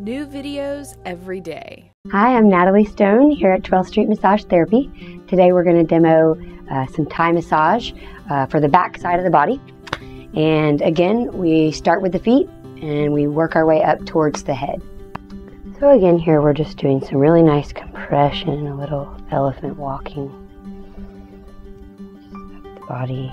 New videos every day. Hi, I'm Natalie Stone here at 12th Street Massage Therapy. Today we're going to demo uh, some Thai massage uh, for the back side of the body. And again, we start with the feet and we work our way up towards the head. So again, here we're just doing some really nice compression, a little elephant walking. Just up the body.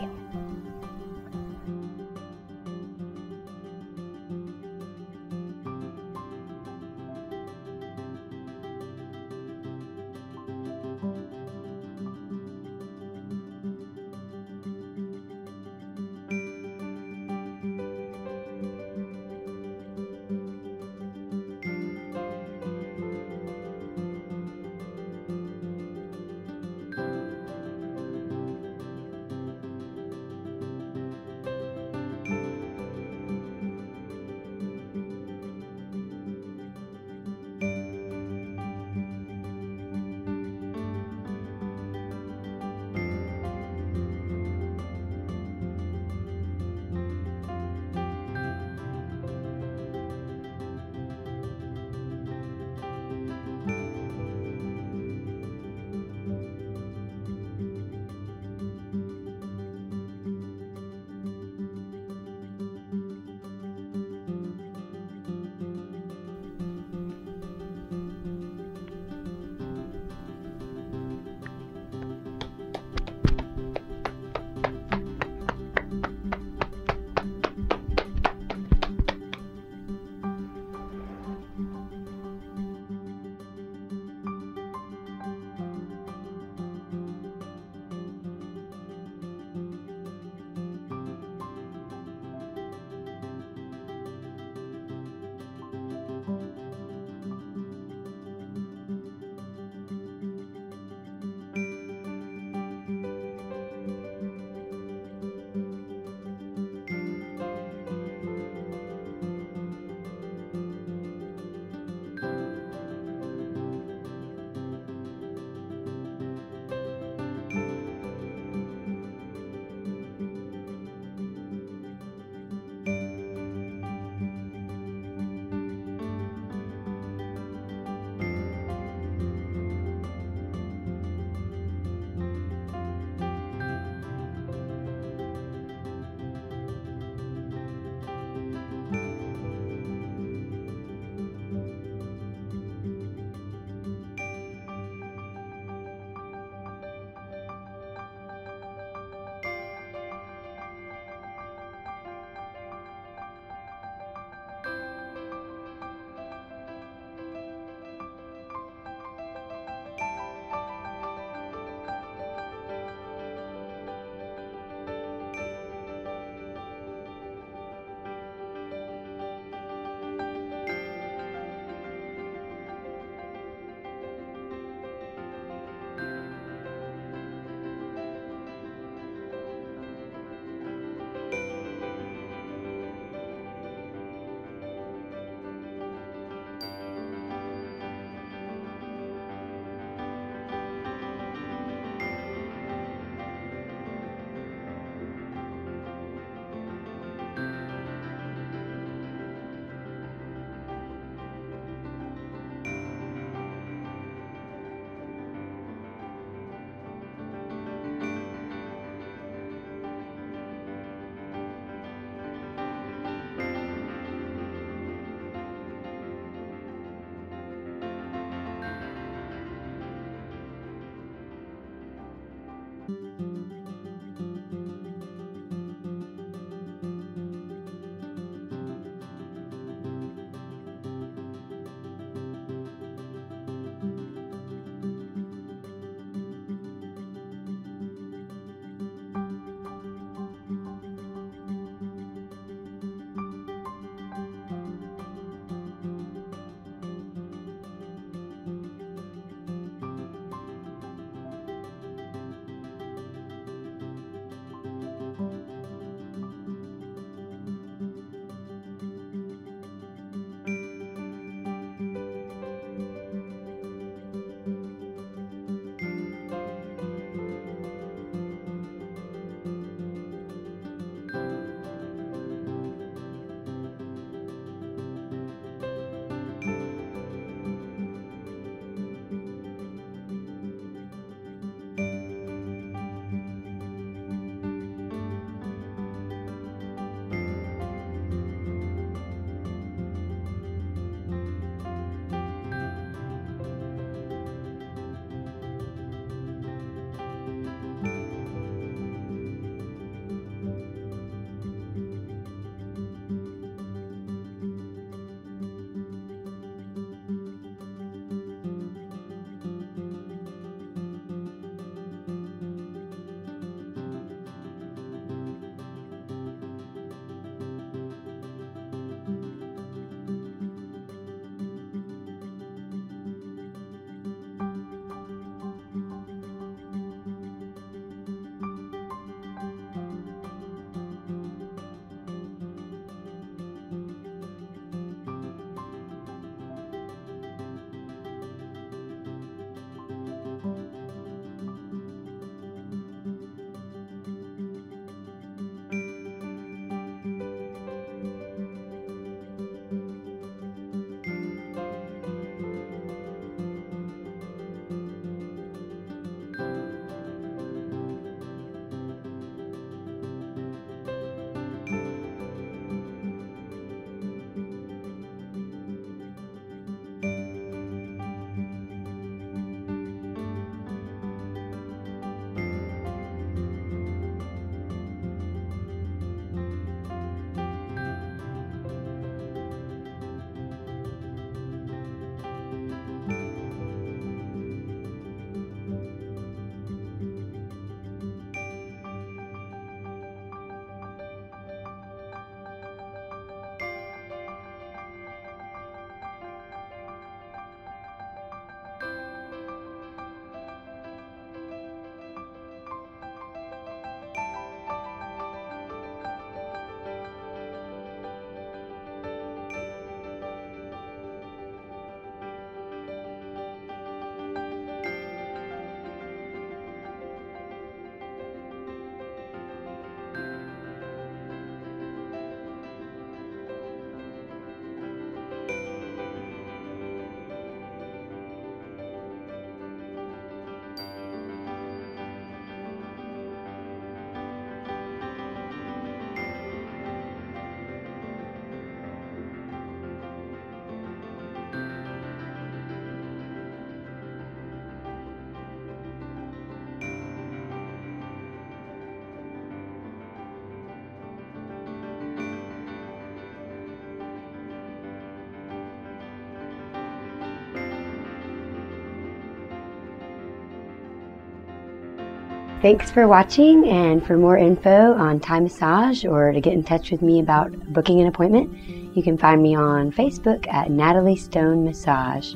Thanks for watching, and for more info on Thai massage or to get in touch with me about booking an appointment, you can find me on Facebook at Natalie Stone Massage.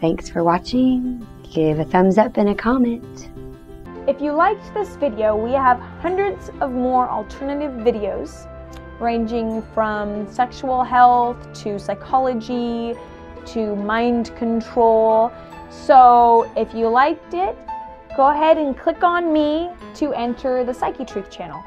Thanks for watching. Give a thumbs up and a comment. If you liked this video, we have hundreds of more alternative videos ranging from sexual health to psychology to mind control. So if you liked it, go ahead and click on me to enter the Psyche Truth channel.